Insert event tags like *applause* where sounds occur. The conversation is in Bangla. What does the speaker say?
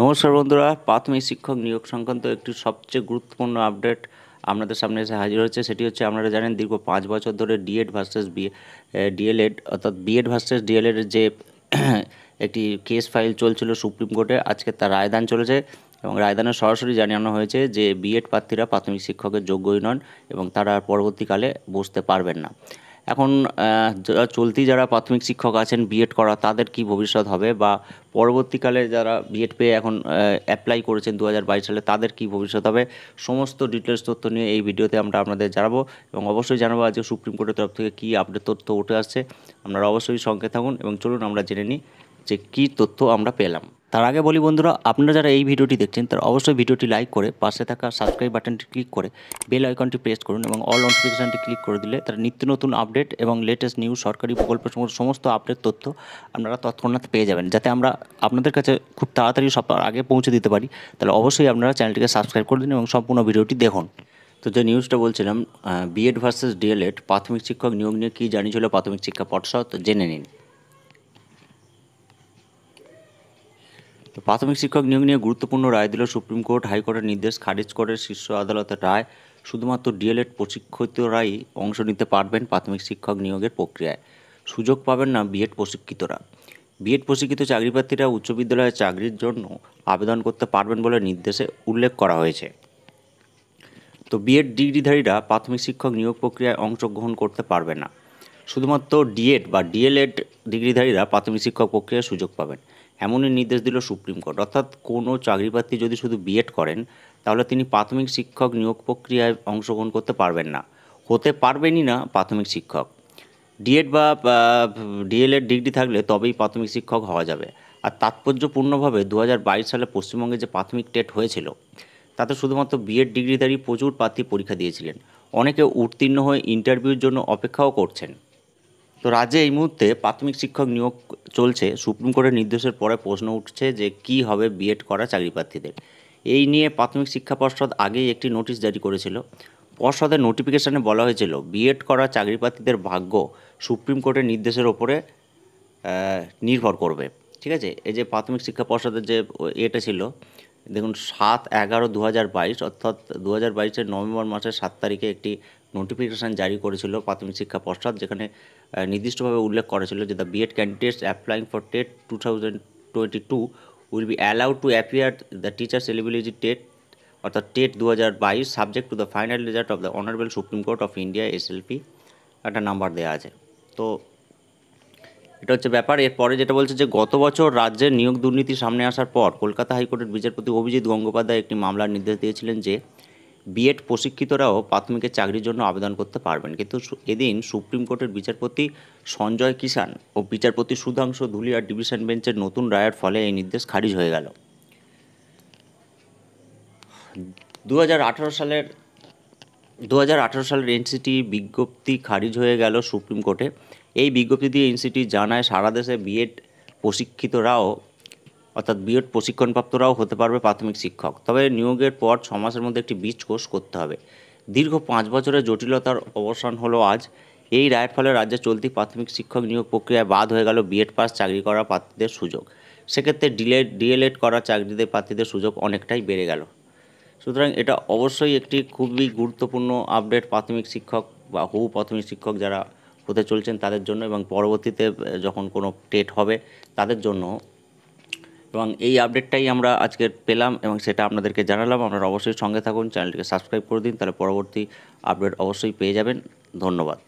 নমস্কার বন্ধুরা, প্রাথমিক শিক্ষক নিয়োগ সংক্রান্ত একটি সবচেয়ে গুরুত্বপূর্ণ আপডেট আপনাদের সামনে এসে হাজির হচ্ছে সেটি হচ্ছে আপনারা জানেন দীর্ঘ পাঁচ বছর ধরে D Ed versus B D El Ed অর্থাৎ বিএড ভার্সেস ডিএলএডের যে *clears throat* একটি কেস ফাইল চলছিল সুপ্রিম কোর্টে, আজকে তার রায়দান চলেছে এবং রায়দানে সরাসরি জানানো হয়েছে যে বিএড প্রার্থীরা প্রাথমিক শিক্ষকের যোগ্যই নন এবং তারা পরবর্তীকালে বসতে পারবেন না। এখন যারা চলতি যারা প্রাথমিক শিক্ষক আছেন বিএড করা, তাদের কি ভবিষ্যৎ হবে? বা পরবর্তীকালে যারা বিএড পেয়ে এখন অ্যাপ্লাই করেছেন দু হাজার বাইশ সালে, তাদের কি ভবিষ্যৎ হবে? সমস্ত ডিটেলস তথ্য নিয়ে এই ভিডিওতে আমরা আপনাদের জানাব। এবং অবশ্যই জানাব আজকে সুপ্রিম কোর্টের তরফ থেকে কী আপডেট তথ্য উঠে আসছে। আপনারা অবশ্যই সঙ্গে থাকুন। এবং চলুন আমরা জেনে নিই যে কী তথ্য আমরা পেলাম। তার আগে বলি বন্ধুরা, আপনারা যারা এই ভিডিওটি দেখছেন, তারা অবশ্যই ভিডিওটি লাইক করে পাশে থাকা সাবস্ক্রাইব বাটনটি ক্লিক করে বেল আইকনটি প্রেস করুন এবং অল নোটিফিকেশানটি ক্লিক করে দিলে তারা নিত্য নতুন আপডেট এবং লেটেস্ট নিউজ সরকারি প্রকল্পের সমস্ত আপডেট তথ্য আপনারা তৎক্ষণাৎ পেয়ে যাবেন। যাতে আমরা আপনাদের কাছে খুব তাড়াতাড়ি সব আগে পৌঁছে দিতে পারি, তাহলে অবশ্যই আপনারা চ্যানেলটিকে সাবস্ক্রাইব করে দিন এবং সম্পূর্ণ ভিডিওটি দেখুন। তো যে নিউজটা বলছিলাম বিএড ভার্সেস ডিএলএড প্রাথমিক শিক্ষক নিয়োগ নিয়ে কী জানিয়েছিল প্রাথমিক শিক্ষা পর্ষদ, জেনে নিন। তো প্রাথমিক শিক্ষক নিয়োগ নিয়ে গুরুত্বপূর্ণ রায় দিল সুপ্রিম কোর্ট। হাইকোর্টের নির্দেশ খারিজ করে শীর্ষ আদালতের রায়। শুধুমাত্র ডিএলএড প্রশিক্ষিতরাই অংশ নিতে পারবেন প্রাথমিক শিক্ষক নিয়োগের প্রক্রিয়ায়। সুযোগ পাবেন না বিএড প্রশিক্ষিতরা। বিএড প্রশিক্ষিত চাকরিপ্রার্থীরা উচ্চ বিদ্যালয়ে চাকরির জন্য আবেদন করতে পারবেন বলে নির্দেশে উল্লেখ করা হয়েছে। তো বিএড ডিগ্রিধারীরা প্রাথমিক শিক্ষক নিয়োগ প্রক্রিয়ায় অংশগ্রহণ করতে পারবে না। শুধুমাত্র ডিএড বা ডিএলএড ডিগ্রিধারীরা প্রাথমিক শিক্ষক প্রক্রিয়ায় সুযোগ পাবেন। এমনই নির্দেশ দিল সুপ্রিম কোর্ট। অর্থাৎ কোনো চাকরিপ্রার্থী যদি শুধু বিএড করেন, তাহলে তিনি প্রাথমিক শিক্ষক নিয়োগ প্রক্রিয়ায় অংশগ্রহণ করতে পারবেন না। হতে পারবেনই না প্রাথমিক শিক্ষক। ডিএড বা ডিএলএড ডিগ্রি থাকলে তবেই প্রাথমিক শিক্ষক হওয়া যাবে। আর তাৎপর্যপূর্ণভাবে দু হাজার বাইশ সালে পশ্চিমবঙ্গে যে প্রাথমিক টেট হয়েছিল, তাতে শুধুমাত্র বিএড ডিগ্রিধারী প্রচুর প্রার্থী পরীক্ষা দিয়েছিলেন। অনেকে উত্তীর্ণ হয়ে ইন্টারভিউর জন্য অপেক্ষাও করছেন। তো রাজ্যে এই মুহূর্তে প্রাথমিক শিক্ষক নিয়োগ চলছে। সুপ্রিম কোর্টের নির্দেশের পরে প্রশ্ন উঠছে যে কি হবে বিএড করা চাকরি প্রার্থীদের। এই নিয়ে প্রাথমিক শিক্ষা পর্ষদ আগেই একটি নোটিশ জারি করেছিল। পর্ষদের নোটিফিকেশানে বলা হয়েছিল বিএড করা চাকরি প্রার্থীদের ভাগ্য সুপ্রিম কোর্টের নির্দেশের ওপরে নির্ভর করবে। ঠিক আছে? এই যে প্রাথমিক শিক্ষা পর্ষদের যে এটা ছিল, দেখুন, সাত এগারো দু হাজার বাইশ, অর্থাৎ দু হাজার বাইশের নভেম্বর মাসের সাত তারিখে একটি নোটিফিকেশান জারি করেছিল প্রাথমিক শিক্ষা পর্ষদ, যেখানে নির্দিষ্টভাবে উল্লেখ করেছিল যে the B Ed candidates applying for TET two thousand twenty two will be allowed to appear the teachers eligibility TET অর্থাৎ টেট দু হাজার বাইশ subject to the final result of the honourable Supreme Court of India SLP একটা নাম্বার দেওয়া আছে। তো এটা হচ্ছে ব্যাপার। এরপরে যেটা বলছে যে গত বছর রাজ্যের নিয়োগ দুর্নীতি সামনে আসার পর কলকাতা হাইকোর্টের বিচারপতি অভিজিৎ গঙ্গোপাধ্যায় একটি মামলার নির্দেশ দিয়েছিলেন যে বিএড প্রশিক্ষিতরাও প্রাথমিকের চাকরির জন্য আবেদন করতে পারবেন। কিন্তু এদিন সুপ্রিম কোর্টের বিচারপতি সঞ্জয় কিষান ও বিচারপতি সুধাংশু ধুলিয়ার ডিভিশন বেঞ্চের নতুন রায়ের ফলে এই নির্দেশ খারিজ হয়ে গেল। দু হাজার আঠেরো সালের দু হাজার আঠেরো সালের এনসিটি বিজ্ঞপ্তি খারিজ হয়ে গেল সুপ্রিম কোর্টে। এই বিজ্ঞপ্তি দিয়ে এনসিটি জানায়, সারা দেশে বিএড প্রশিক্ষিতরাও অর্থাৎ বিএড প্রশিক্ষণপ্রাপ্তরাও হতে পারবে প্রাথমিক শিক্ষক। তবে নিয়োগের পর ছ মাসের মধ্যে একটি বীজ কোর্স করতে হবে। দীর্ঘ পাঁচ বছরের জটিলতার অবসান হলো আজ। এই রায়ের ফলে রাজ্যে চলতি প্রাথমিক শিক্ষক নিয়োগ প্রক্রিয়ায় বাদ হয়ে গেল বিএড পাস চাকরি করা প্রার্থীদের সুযোগ। সেক্ষেত্রে ডিলেড ডিএলএড করা চাকরিদের প্রার্থীদের সুযোগ অনেকটাই বেড়ে গেল। সুতরাং এটা অবশ্যই একটি খুবই গুরুত্বপূর্ণ আপডেট প্রাথমিক শিক্ষক বা হু প্রাথমিক শিক্ষক যারা হতে চলছেন তাদের জন্য এবং পরবর্তীতে যখন কোনো টেট হবে তাদের জন্য এবং এই আপডেটটাই আমরা আজকে পেলাম এবং সেটা আপনাদেরকে জানালাম। আপনারা অবশ্যই সঙ্গে থাকুন, চ্যানেলটিকে সাবস্ক্রাইব করে দিন, তাহলে পরবর্তী আপডেট অবশ্যই পেয়ে যাবেন। ধন্যবাদ।